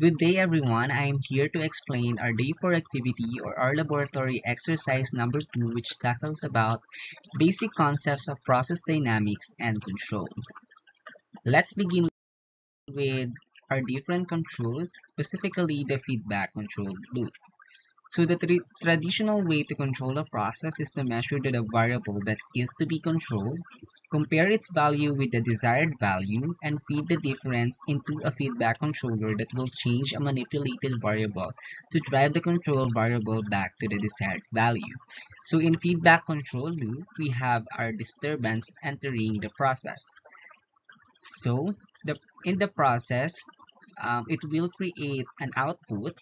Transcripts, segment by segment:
Good day everyone, I am here to explain our day 4 activity or our laboratory exercise number 2 which tackles about basic concepts of process dynamics and control. Let's begin with our different controls, specifically the feedback control loop. So the tra traditional way to control a process is to measure the variable that is to be controlled, compare its value with the desired value, and feed the difference into a feedback controller that will change a manipulated variable to drive the control variable back to the desired value. So in feedback control loop, we have our disturbance entering the process. So the in the process, um, it will create an output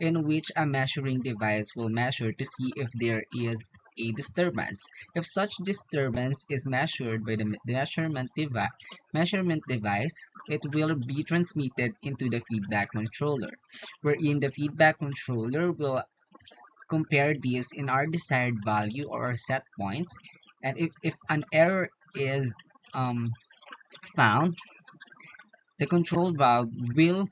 in which a measuring device will measure to see if there is a disturbance. If such disturbance is measured by the measurement, devi measurement device, it will be transmitted into the feedback controller, wherein the feedback controller will compare this in our desired value or our set point, and if, if an error is um, found, the control valve will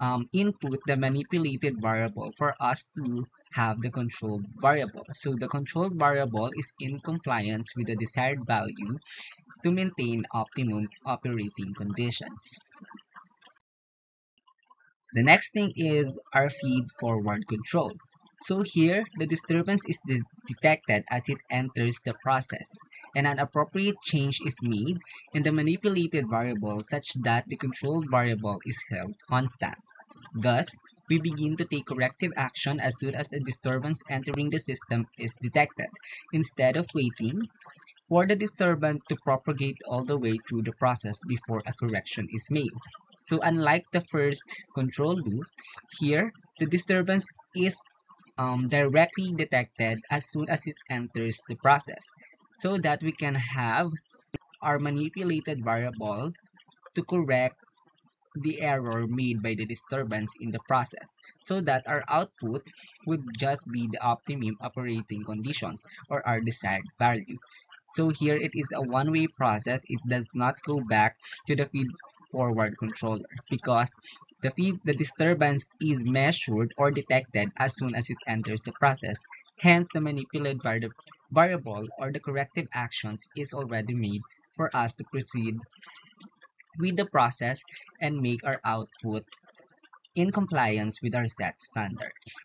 um, input the manipulated variable for us to have the control variable. So the control variable is in compliance with the desired value to maintain optimum operating conditions. The next thing is our feed forward control. So here, the disturbance is de detected as it enters the process and an appropriate change is made in the manipulated variable such that the controlled variable is held constant. Thus, we begin to take corrective action as soon as a disturbance entering the system is detected, instead of waiting for the disturbance to propagate all the way through the process before a correction is made. So unlike the first control loop, here, the disturbance is um, directly detected as soon as it enters the process so that we can have our manipulated variable to correct the error made by the disturbance in the process so that our output would just be the optimum operating conditions or our desired value. So here it is a one-way process. It does not go back to the feed forward controller because the the disturbance is measured or detected as soon as it enters the process. Hence, the manipulated vari variable or the corrective actions is already made for us to proceed with the process and make our output in compliance with our set standards.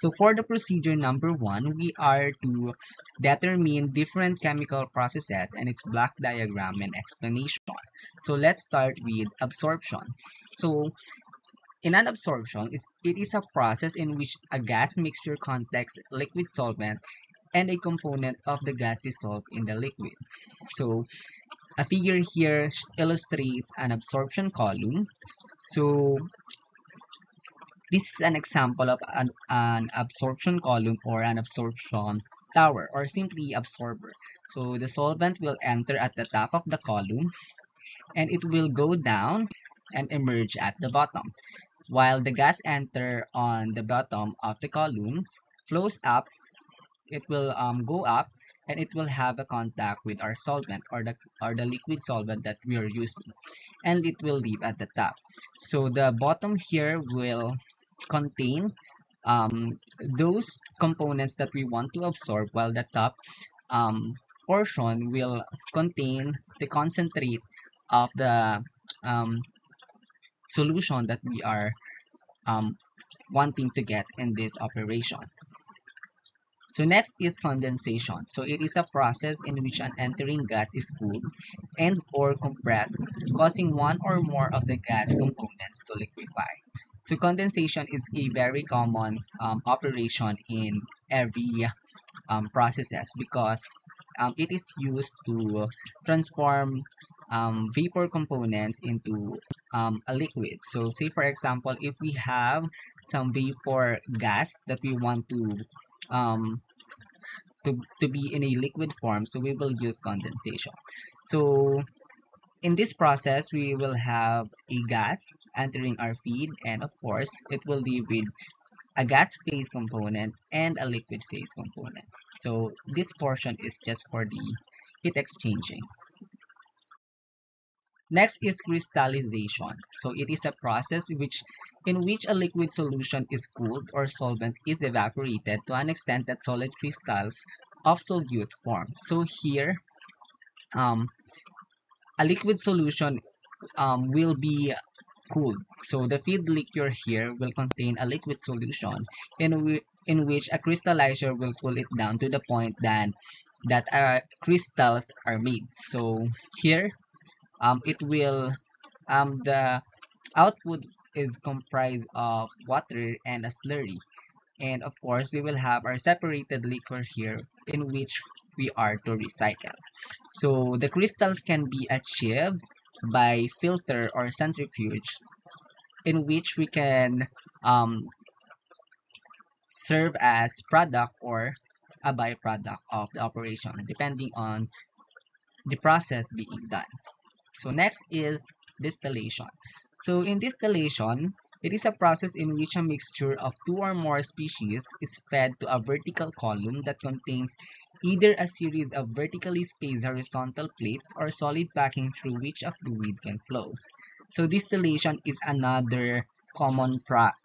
So for the procedure number one, we are to determine different chemical processes and its block diagram and explanation. So let's start with absorption. So in an absorption, it is a process in which a gas mixture contacts liquid solvent and a component of the gas dissolved in the liquid. So a figure here illustrates an absorption column. So this is an example of an, an absorption column or an absorption tower or simply absorber. So the solvent will enter at the top of the column and it will go down and emerge at the bottom. While the gas enter on the bottom of the column, flows up, it will um, go up and it will have a contact with our solvent or the or the liquid solvent that we are using and it will leave at the top so the bottom here will contain um, those components that we want to absorb while the top um, portion will contain the concentrate of the um, solution that we are um, wanting to get in this operation. So next is condensation. So it is a process in which an entering gas is cooled and or compressed, causing one or more of the gas components to liquefy. So condensation is a very common um, operation in every um, processes because um, it is used to transform um, vapor components into um, a liquid. So say for example, if we have some vapor gas that we want to um, to, to be in a liquid form, so we will use condensation. So in this process, we will have a gas entering our feed and of course, it will leave with a gas phase component and a liquid phase component. So this portion is just for the heat exchanging. Next is crystallization. So it is a process which in which a liquid solution is cooled or solvent is evaporated to an extent that solid crystals of solute form. So here, um, a liquid solution um, will be cooled. So the feed liquor here will contain a liquid solution in, in which a crystallizer will cool it down to the point that, that uh, crystals are made. So here, um, it will, um, the output is comprised of water and a slurry. And of course, we will have our separated liquor here in which we are to recycle. So the crystals can be achieved by filter or centrifuge in which we can um, serve as product or a byproduct of the operation depending on the process being done. So next is distillation. So in distillation, it is a process in which a mixture of two or more species is fed to a vertical column that contains either a series of vertically spaced horizontal plates or solid packing through which a fluid can flow. So distillation is another common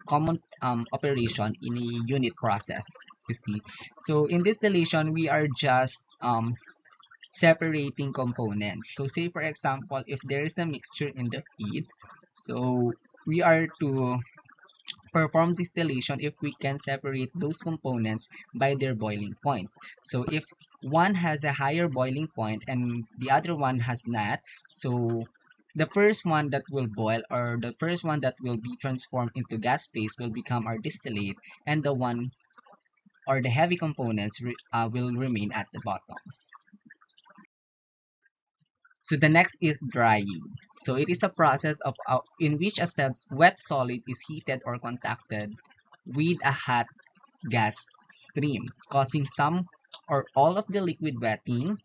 common um, operation in a unit process, you see. So in distillation, we are just um, separating components. So say for example, if there is a mixture in the feed, so we are to perform distillation if we can separate those components by their boiling points. So if one has a higher boiling point and the other one has not, so the first one that will boil or the first one that will be transformed into gas phase will become our distillate and the one or the heavy components uh, will remain at the bottom. So the next is drying. So it is a process of uh, in which a wet solid is heated or contacted with a hot gas stream, causing some or all of the liquid wetting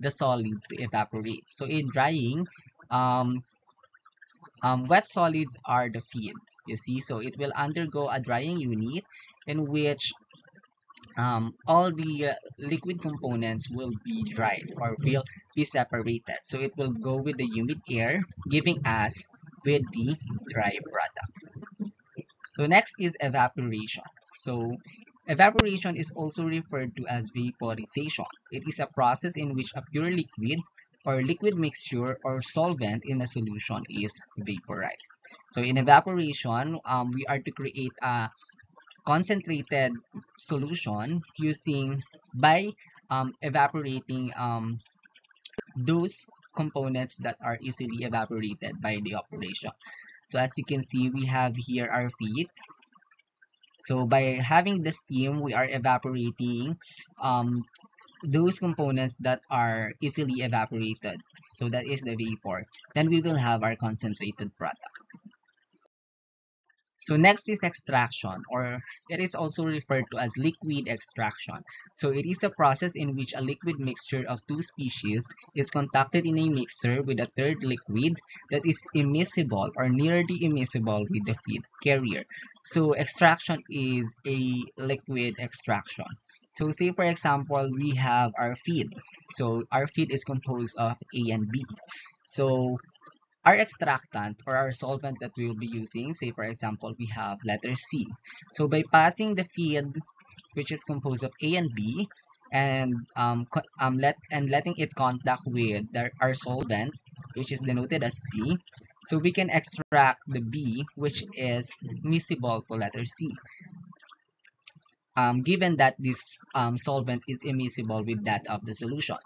the solid to evaporate. So in drying, um, um, wet solids are the feed. You see, so it will undergo a drying unit in which um, all the uh, liquid components will be dried or will be separated. So it will go with the humid air, giving us with the dry product. So next is evaporation. So evaporation is also referred to as vaporization. It is a process in which a pure liquid or liquid mixture or solvent in a solution is vaporized. So in evaporation, um, we are to create a concentrated solution using by um, evaporating um, those components that are easily evaporated by the operation. So as you can see, we have here our feed. So by having the steam, we are evaporating um, those components that are easily evaporated. So that is the vapor. Then we will have our concentrated product. So next is extraction or it is also referred to as liquid extraction. So it is a process in which a liquid mixture of two species is contacted in a mixer with a third liquid that is immiscible or nearly immiscible with the feed carrier. So extraction is a liquid extraction. So say for example, we have our feed. So our feed is composed of A and B. So our extractant or our solvent that we will be using, say for example, we have letter C. So by passing the field, which is composed of A and B, and um, um let and letting it contact with the, our solvent, which is denoted as C, so we can extract the B, which is miscible to letter C. Um, given that this um, solvent is immiscible with that of the solution.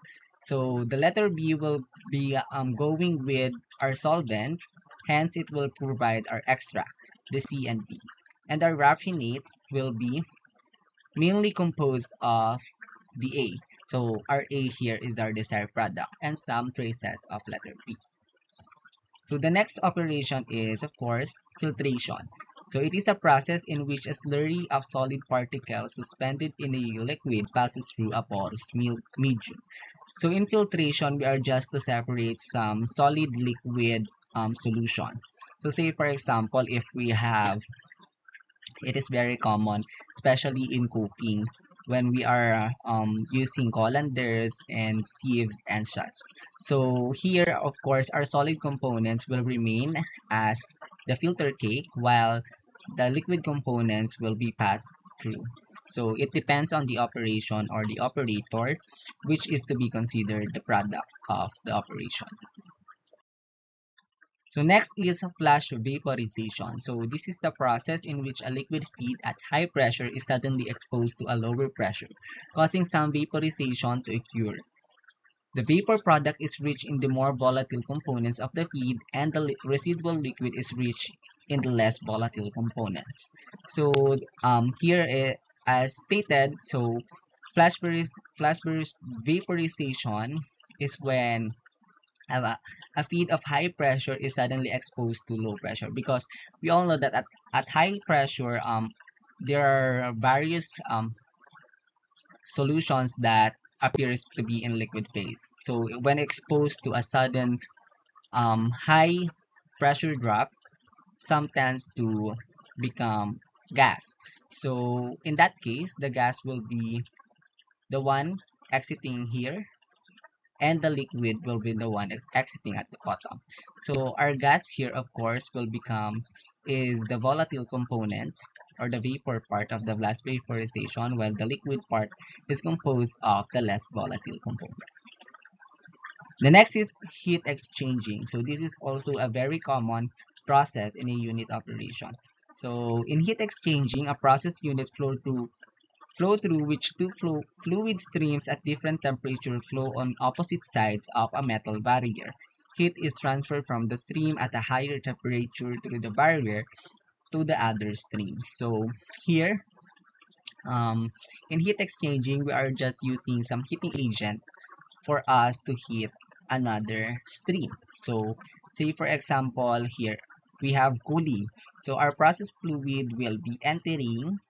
So the letter B will be um, going with our solvent, hence it will provide our extract, the C and B. And our raffinate will be mainly composed of the A. So our A here is our desired product and some traces of letter B. So the next operation is, of course, filtration. So it is a process in which a slurry of solid particles suspended in a liquid passes through a porous medium. So in filtration, we are just to separate some solid liquid um, solution. So say for example, if we have, it is very common, especially in cooking, when we are um, using colanders and sieves and such. So here, of course, our solid components will remain as the filter cake while the liquid components will be passed through. So it depends on the operation or the operator, which is to be considered the product of the operation. So next is flash vaporization. So this is the process in which a liquid feed at high pressure is suddenly exposed to a lower pressure, causing some vaporization to occur. The vapor product is rich in the more volatile components of the feed and the residual liquid is rich in the less volatile components. So um, here, uh, as stated, so flash, flash vaporization is when a, a feed of high pressure is suddenly exposed to low pressure because we all know that at, at high pressure um there are various um solutions that appears to be in liquid phase. So when exposed to a sudden um high pressure drop some tends to become gas so in that case the gas will be the one exiting here and the liquid will be the one exiting at the bottom. So our gas here, of course, will become is the volatile components or the vapor part of the flash vaporization while the liquid part is composed of the less volatile components. The next is heat exchanging. So this is also a very common process in a unit operation. So in heat exchanging, a process unit flow through flow through which two fluid streams at different temperature flow on opposite sides of a metal barrier. Heat is transferred from the stream at a higher temperature through the barrier to the other stream. So here, um, in heat exchanging, we are just using some heating agent for us to heat another stream. So say for example here, we have cooling. So our process fluid will be entering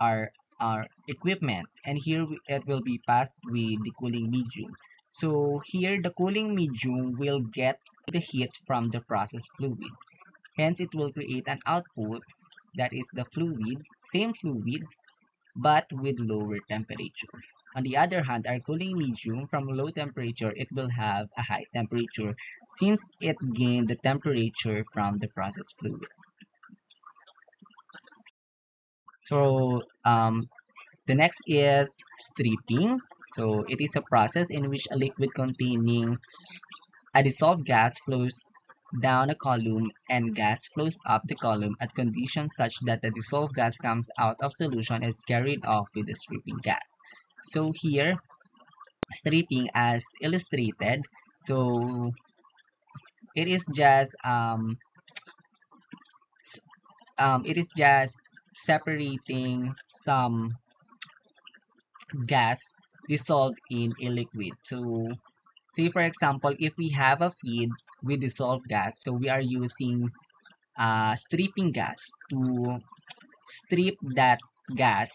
our our equipment and here it will be passed with the cooling medium. So here the cooling medium will get the heat from the process fluid. Hence it will create an output that is the fluid same fluid but with lower temperature on the other hand our cooling medium from low temperature it will have a high temperature since it gained the temperature from the process fluid so um, the next is stripping. So it is a process in which a liquid containing a dissolved gas flows down a column and gas flows up the column at conditions such that the dissolved gas comes out of solution and is carried off with the stripping gas. So here, stripping as illustrated, so it is just um, um, it is just separating some gas dissolved in a liquid. So, say for example, if we have a feed with dissolved gas, so we are using uh, stripping gas to strip that gas,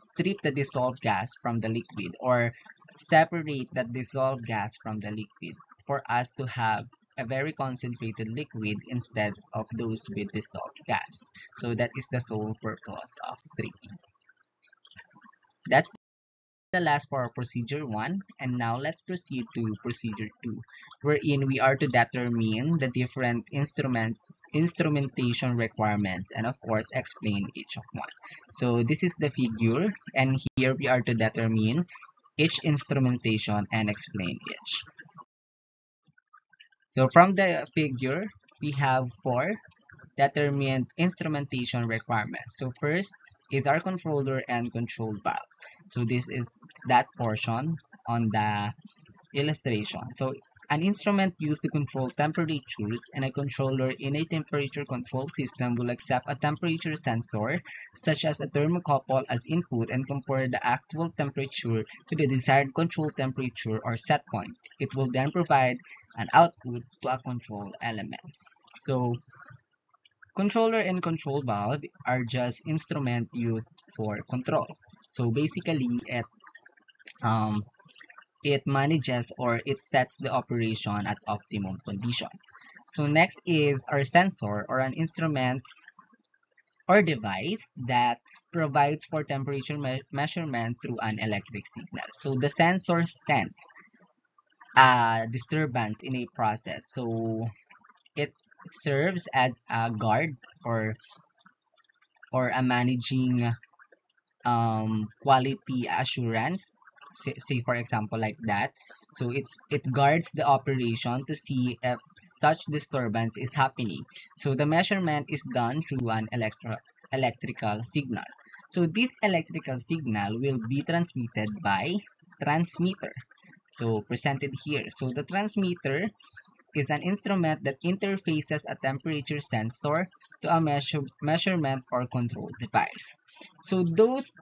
strip the dissolved gas from the liquid or separate that dissolved gas from the liquid for us to have a very concentrated liquid instead of those with dissolved gas. So that is the sole purpose of stripping. That's the last for procedure 1 and now let's proceed to procedure 2 wherein we are to determine the different instrument instrumentation requirements and of course explain each of one so this is the figure and here we are to determine each instrumentation and explain each so from the figure, we have four determined instrumentation requirements. So first is our controller and control valve. So this is that portion on the illustration. So an instrument used to control temperatures and a controller in a temperature control system will accept a temperature sensor such as a thermocouple as input and compare the actual temperature to the desired control temperature or set point. It will then provide an output to a control element. So controller and control valve are just instrument used for control. So basically it um, it manages or it sets the operation at optimum condition. So next is our sensor or an instrument or device that provides for temperature me measurement through an electric signal. So the sensor sense a disturbance in a process. So it serves as a guard or or a managing um, quality assurance say, for example like that. So it's it guards the operation to see if such disturbance is happening. So the measurement is done through an electro electrical signal. So this electrical signal will be transmitted by transmitter. So presented here. So the transmitter is an instrument that interfaces a temperature sensor to a measure, measurement or control device. So those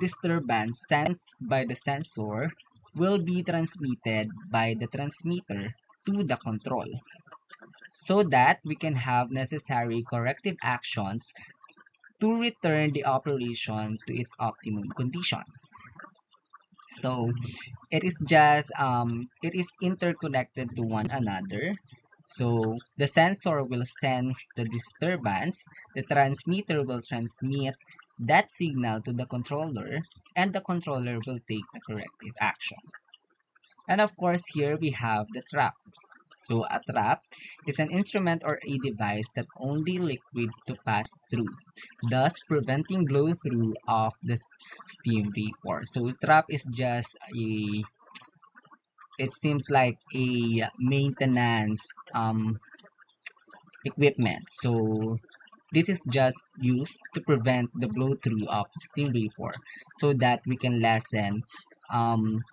disturbance sensed by the sensor will be transmitted by the transmitter to the control so that we can have necessary corrective actions to return the operation to its optimum condition. So it is just um, it is interconnected to one another. So the sensor will sense the disturbance, the transmitter will transmit that signal to the controller, and the controller will take the corrective action. And of course, here we have the trap. So a trap is an instrument or a device that only liquid to pass through, thus preventing blow through of the steam vapor. So a trap is just a it seems like a maintenance um, equipment. So this is just used to prevent the blow through of steam vapor so that we can lessen um,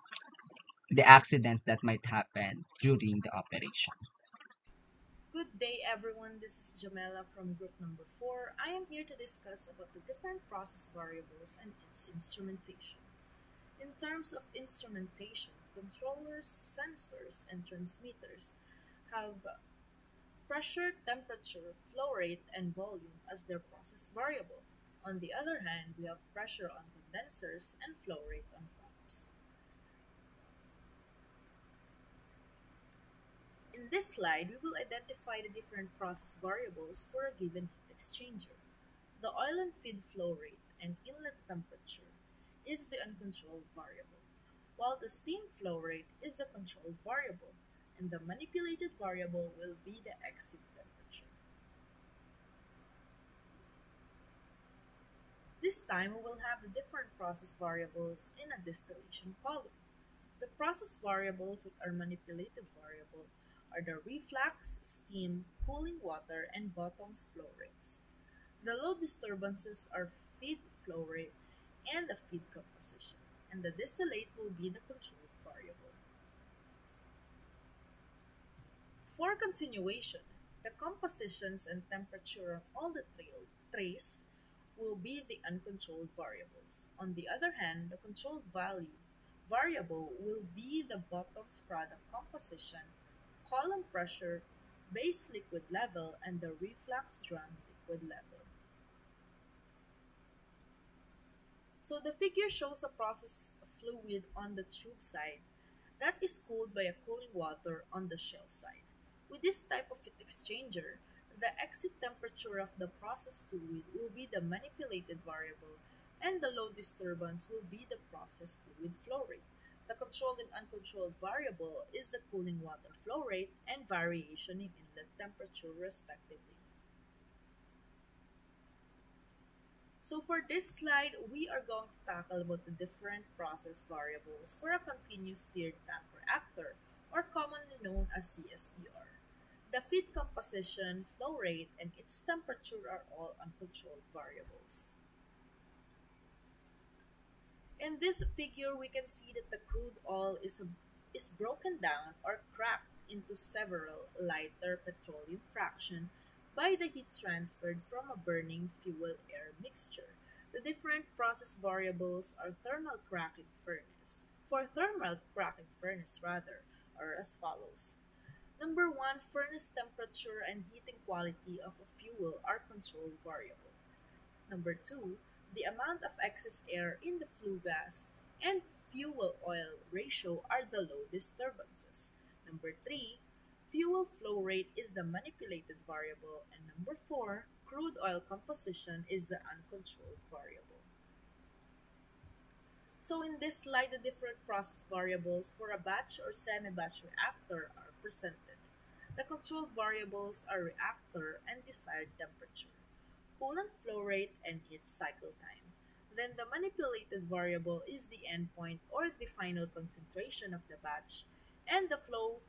the accidents that might happen during the operation. Good day everyone, this is Jamela from group number 4. I am here to discuss about the different process variables and its instrumentation. In terms of instrumentation, controllers, sensors, and transmitters have pressure, temperature, flow rate, and volume as their process variable. On the other hand, we have pressure on condensers and flow rate on In this slide, we will identify the different process variables for a given heat exchanger. The oil and feed flow rate and inlet temperature is the uncontrolled variable, while the steam flow rate is the controlled variable, and the manipulated variable will be the exit temperature. This time, we will have the different process variables in a distillation column. The process variables that are manipulated variable are the reflux, steam, cooling water, and bottoms flow rates. The load disturbances are feed flow rate and the feed composition, and the distillate will be the control variable. For continuation, the compositions and temperature of all the trace will be the uncontrolled variables. On the other hand, the controlled value variable will be the bottoms product composition column pressure, base liquid level, and the reflux drum liquid level. So the figure shows a process fluid on the tube side that is cooled by a cooling water on the shell side. With this type of heat exchanger, the exit temperature of the process fluid will be the manipulated variable and the load disturbance will be the process fluid flow rate. The controlled and uncontrolled variable is the cooling water flow rate and variation in inlet temperature respectively. So for this slide, we are going to tackle about the different process variables for a continuous stirred tank reactor, or commonly known as CSTR. The feed composition, flow rate, and its temperature are all uncontrolled variables. In this figure, we can see that the crude oil is, is broken down or cracked into several lighter petroleum fraction by the heat transferred from a burning fuel-air mixture. The different process variables are thermal cracking furnace. For thermal cracking furnace, rather, are as follows. Number one, furnace temperature and heating quality of a fuel are control variable. Number two, the amount of excess air in the flue gas and fuel oil ratio are the load disturbances. Number three, fuel flow rate is the manipulated variable, and number four, crude oil composition is the uncontrolled variable. So in this slide, the different process variables for a batch or semi-batch reactor are presented. The controlled variables are reactor and desired temperature, coolant flow rate, and its cycle time. Then the manipulated variable is the endpoint or the final concentration of the batch, and the flow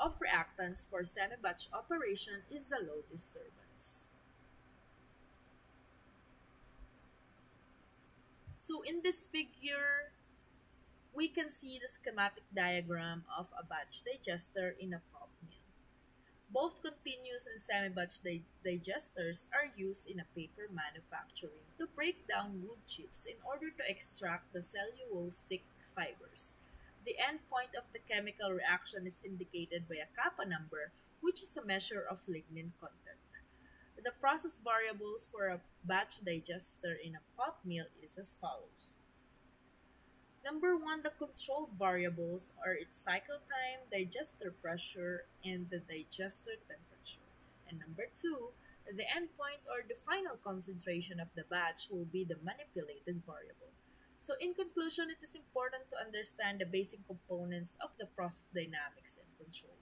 of reactants for semi-batch operation is the load disturbance. So in this figure, we can see the schematic diagram of a batch digester in a. Both continuous and semi-batch di digesters are used in a paper manufacturing to break down wood chips in order to extract the cellulosic fibers. The endpoint of the chemical reaction is indicated by a kappa number, which is a measure of lignin content. The process variables for a batch digester in a pulp mill is as follows. Number one, the controlled variables are its cycle time, digester pressure, and the digester temperature. And number two, the endpoint or the final concentration of the batch will be the manipulated variable. So in conclusion, it is important to understand the basic components of the process dynamics and control.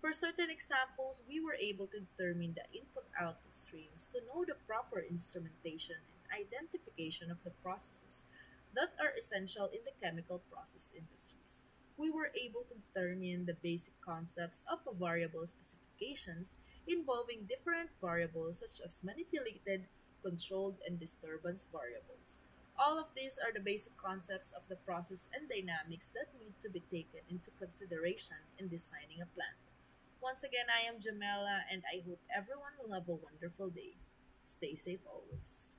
For certain examples, we were able to determine the input-output streams to know the proper instrumentation and identification of the processes that are essential in the chemical process industries. We were able to determine the basic concepts of variable specifications involving different variables such as manipulated, controlled, and disturbance variables. All of these are the basic concepts of the process and dynamics that need to be taken into consideration in designing a plant. Once again, I am Jamela, and I hope everyone will have a wonderful day. Stay safe always.